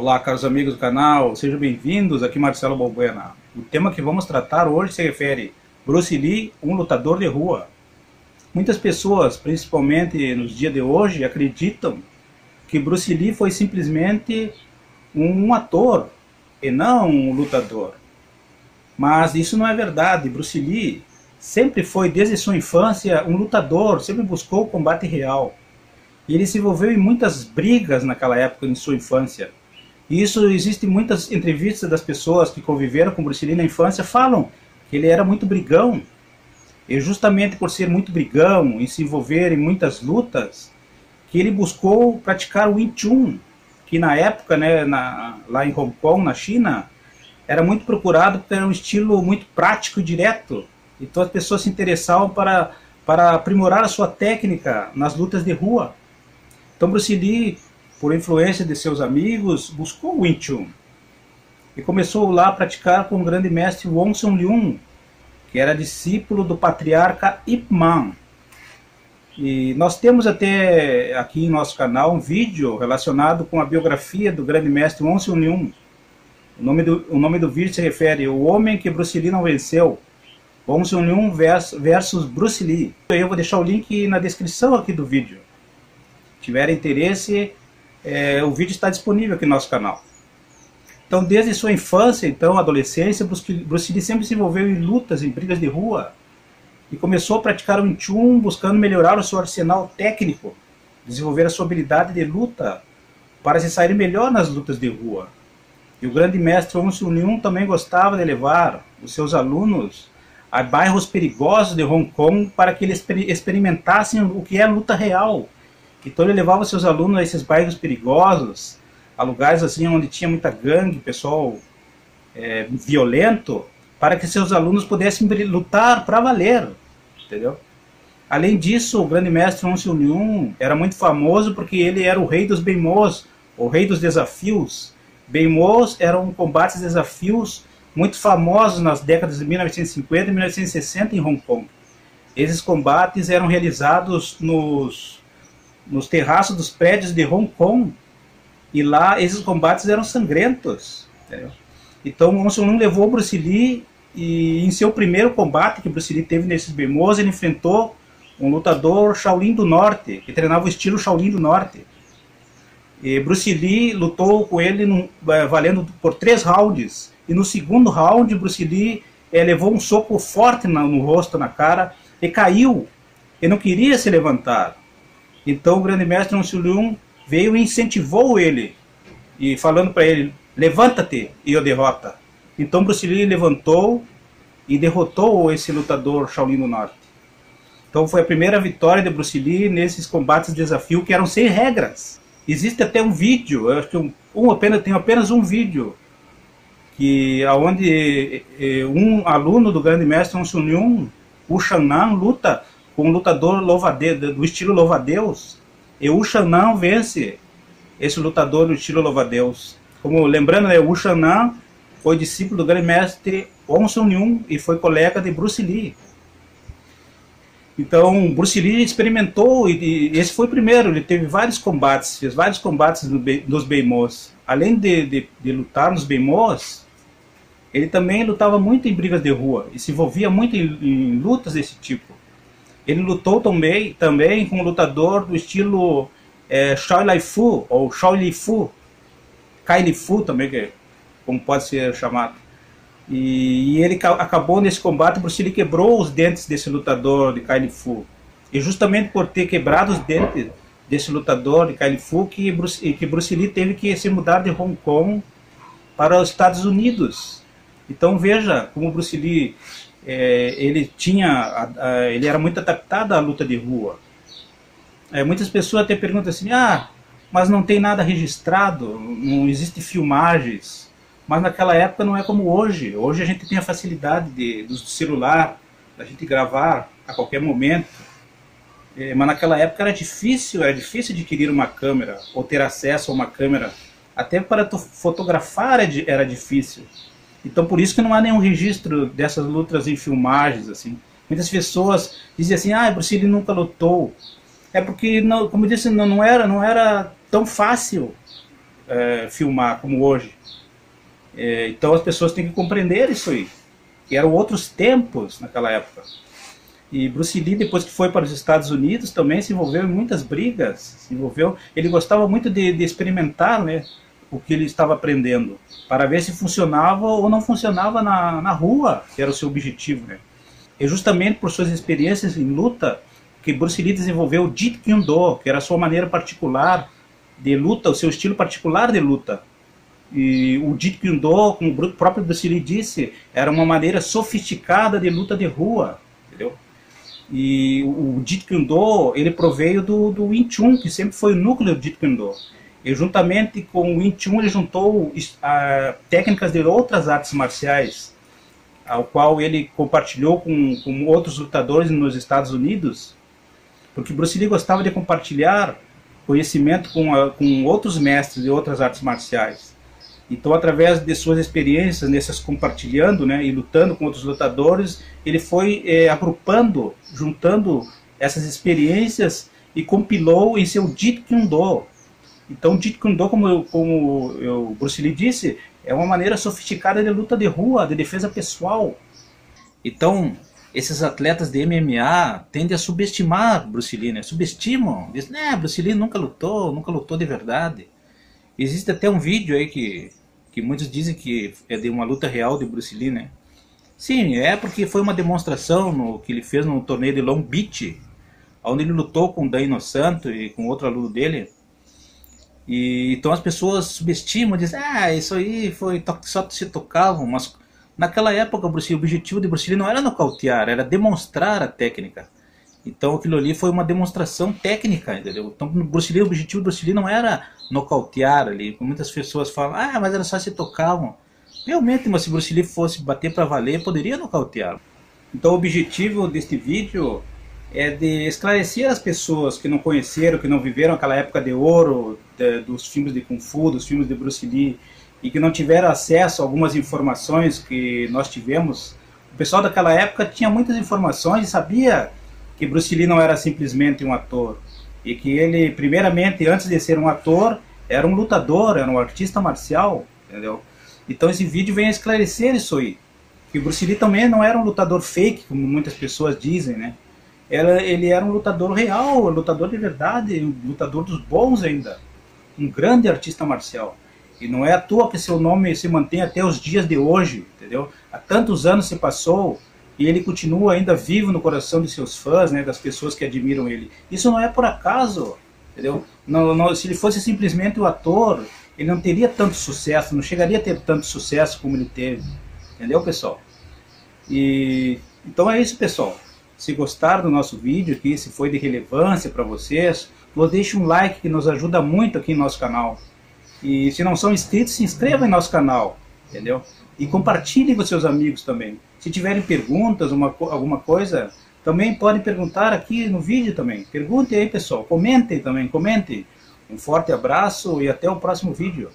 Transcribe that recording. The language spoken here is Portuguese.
Olá, caros amigos do canal, sejam bem-vindos. Aqui Marcelo Balbuena. O tema que vamos tratar hoje se refere Bruce Lee, um lutador de rua. Muitas pessoas, principalmente nos dias de hoje, acreditam que Bruce Lee foi simplesmente um ator e não um lutador. Mas isso não é verdade. Bruce Lee sempre foi, desde sua infância, um lutador, sempre buscou o combate real. E ele se envolveu em muitas brigas naquela época, em sua infância. E isso existe muitas entrevistas das pessoas que conviveram com Bruce Lee na infância falam que ele era muito brigão. E justamente por ser muito brigão e se envolver em muitas lutas, que ele buscou praticar o Wing Chun, que na época, né, na, lá em Hong Kong, na China, era muito procurado porque era um estilo muito prático e direto. Então as pessoas se interessavam para, para aprimorar a sua técnica nas lutas de rua. Então Bruce Lee, por influência de seus amigos, buscou Wing Chun e começou lá a praticar com o grande mestre Wong Sung Leung, que era discípulo do patriarca Ip Man. E nós temos até aqui em nosso canal um vídeo relacionado com a biografia do grande mestre Wong Sun Leung. O nome do, o nome do vídeo se refere O Homem que Bruce Lee não venceu. Wong Sun Leung versus Bruce Lee. Eu vou deixar o link na descrição aqui do vídeo. Se tiver interesse, é, o vídeo está disponível aqui no nosso canal. Então, desde sua infância, então, adolescência, Bruce Lee sempre se envolveu em lutas, em brigas de rua, e começou a praticar o Chun buscando melhorar o seu arsenal técnico, desenvolver a sua habilidade de luta para se sair melhor nas lutas de rua. E o grande mestre Wong Sun Leung também gostava de levar os seus alunos a bairros perigosos de Hong Kong para que eles experimentassem o que é luta real. Então ele levava seus alunos a esses bairros perigosos, a lugares assim onde tinha muita gangue, pessoal é, violento, para que seus alunos pudessem lutar para valer, entendeu? Além disso, o grande mestre Sun Leung era muito famoso porque ele era o rei dos Beimos, o rei dos desafios. Beimos eram combates desafios muito famosos nas décadas de 1950 e 1960 em Hong Kong. Esses combates eram realizados nos, nos terraços dos prédios de Hong Kong e lá esses combates eram sangrentos. Entendeu? Então, Sun Leung levou o Bruce Lee e em seu primeiro combate que Bruce Lee teve nesses Bemos, ele enfrentou um lutador Shaolin do Norte, que treinava o estilo Shaolin do Norte. E Bruce Lee lutou com ele no, é, valendo por três rounds. E no segundo round, Bruce Lee é, levou um soco forte no, no rosto, na cara, e caiu. E não queria se levantar. Então o grande mestre Nonsilyun veio e incentivou ele, e falando para ele, levanta-te e o derrota. Então Bruce Lee levantou e derrotou esse lutador Shaolin do Norte. Então foi a primeira vitória de Bruce Lee nesses combates de desafio que eram sem regras. Existe até um vídeo, eu acho que um, um apenas tem apenas um vídeo que aonde um aluno do grande mestre Sun Leung, o Shannan, luta com um lutador do estilo louva-a-Deus, e o Shannan vence esse lutador do estilo louva-a-Deus. Como lembrando, né, o Shannan foi discípulo do grande mestre Wong Sun Leung e foi colega de Bruce Lee. Então, Bruce Lee experimentou e, e esse foi o primeiro. Ele teve vários combates, fez vários combates no, nos Beimos. Além de, de, de, lutar nos Beimos, ele também lutava muito em brigas de rua e se envolvia muito em, em lutas desse tipo. Ele lutou também, também com um lutador do estilo é, Shao Lai Fu ou Shao Li Fu, Kai Li Fu também, que é como pode ser chamado. E, e ele acabou nesse combate, Bruce Lee quebrou os dentes desse lutador de Kyle Fu. E justamente por ter quebrado os dentes desse lutador de Kyle Fu que Bruce, que Bruce Lee teve que se mudar de Hong Kong para os Estados Unidos. Então veja como Bruce Lee é, ele tinha, ele era muito adaptado à luta de rua. É, muitas pessoas até perguntam assim, ah, mas não tem nada registrado, não existe filmagens. Mas naquela época não é como hoje. Hoje a gente tem a facilidade de, do celular, da gente gravar a qualquer momento. É, mas naquela época era difícil, era difícil adquirir uma câmera ou ter acesso a uma câmera. Até para fotografar era difícil. Então por isso que não há nenhum registro dessas lutas em filmagens assim. Muitas pessoas dizem assim: "Ah, Bruce Lee nunca lutou". É porque não, como eu disse, não, não era, não era tão fácil é, filmar como hoje. É, então as pessoas têm que compreender isso aí, eram outros tempos naquela época. E Bruce Lee, depois que foi para os Estados Unidos, também se envolveu em muitas brigas. Se envolveu. Ele gostava muito de, de experimentar, né, o que ele estava aprendendo, para ver se funcionava ou não funcionava na, na rua, que era o seu objetivo, né. E justamente por suas experiências em luta que Bruce Lee desenvolveu o Jeet Kune Do, que era a sua maneira particular de luta, o seu estilo particular de luta. E o Jeet Kune Do, como o próprio Bruce Lee disse, era uma maneira sofisticada de luta de rua, entendeu? E o Jeet Kune Do, ele proveio do, do Wing Chun, que sempre foi o núcleo do Jeet Kune Do. E juntamente com o Wing Chun, ele juntou técnicas de outras artes marciais, ao qual ele compartilhou com, com outros lutadores nos Estados Unidos, porque Bruce Lee gostava de compartilhar conhecimento com, com outros mestres de outras artes marciais. Então, através de suas experiências, nessas compartilhando, né, e lutando com outros lutadores, ele foi é, agrupando, juntando essas experiências e compilou em seu Jeet Kune Do. Então, Jeet Kune Do, como, o Bruce Lee disse, é uma maneira sofisticada de luta de rua, de defesa pessoal. Então, esses atletas de MMA tendem a subestimar Bruce Lee, né? Subestimam. Dizem, né, Bruce Lee nunca lutou, nunca lutou de verdade. Existe até um vídeo aí que que muitos dizem que é de uma luta real de Bruce Lee, né? Sim, é porque foi uma demonstração no, que ele fez no torneio de Long Beach, onde ele lutou com o Dano Santo e com outro aluno dele. E, então as pessoas subestimam, dizem, ah, isso aí foi só se tocavam, mas naquela época Bruce, o objetivo de Bruce Lee não era nocautear, era demonstrar a técnica. Então aquilo ali foi uma demonstração técnica, entendeu? Então Bruce Lee, o objetivo do Bruce Lee não era nocautear ali. Muitas pessoas falam, ah, mas era só se tocavam. Realmente, mas se Bruce Lee fosse bater para valer, poderia nocautear. Então o objetivo deste vídeo é de esclarecer as pessoas que não conheceram, que não viveram aquela época de ouro de, dos filmes de Kung Fu, dos filmes de Bruce Lee, e que não tiveram acesso a algumas informações que nós tivemos. O pessoal daquela época tinha muitas informações e sabia que Bruce Lee não era simplesmente um ator e que ele, primeiramente, antes de ser um ator, era um lutador, era um artista marcial, entendeu? Então esse vídeo vem a esclarecer isso aí, que Bruce Lee também não era um lutador fake, como muitas pessoas dizem, né? Ele era um lutador real, lutador de verdade, lutador dos bons ainda, um grande artista marcial. E não é à toa que seu nome se mantém até os dias de hoje, entendeu? Há tantos anos se passou e ele continua ainda vivo no coração de seus fãs, né, das pessoas que admiram ele. Isso não é por acaso, entendeu? Não, não, se ele fosse simplesmente o ator, ele não teria tanto sucesso, não chegaria a ter tanto sucesso como ele teve, entendeu, pessoal? E então é isso, pessoal. Se gostaram do nosso vídeo aqui, se foi de relevância para vocês, deixe um like que nos ajuda muito aqui no nosso canal. E se não são inscritos, se inscreva em nosso canal, entendeu? E compartilhe com seus amigos também. Se tiverem perguntas, uma, alguma coisa, também podem perguntar aqui no vídeo também. Perguntem aí, pessoal. Comentem também, comentem. Um forte abraço e até o próximo vídeo.